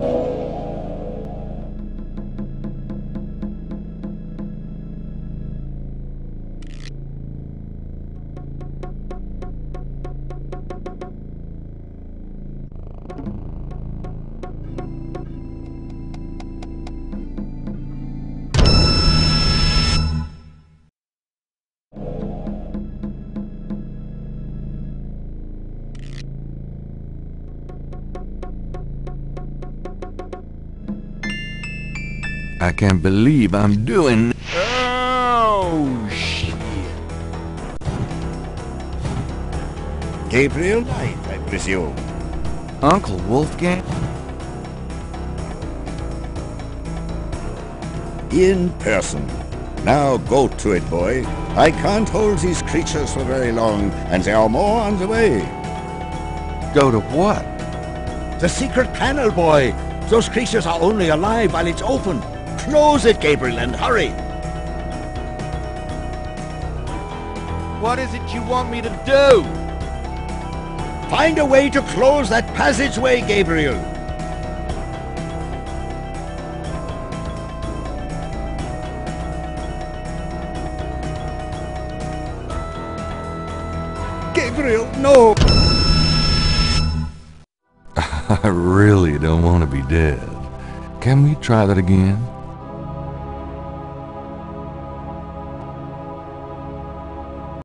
Oh. I can't believe I'm doing... Oh, shit. Gabriel Knight, I presume. Uncle Wolfgang? In person. Now go to it, boy. I can't hold these creatures for very long, and there are more on the way. Go to what? The secret panel, boy. Those creatures are only alive while it's open. Close it, Gabriel, and hurry. What is it you want me to do? Find a way to close that passageway, Gabriel. Gabriel, no! I really don't want to be dead. Can we try that again?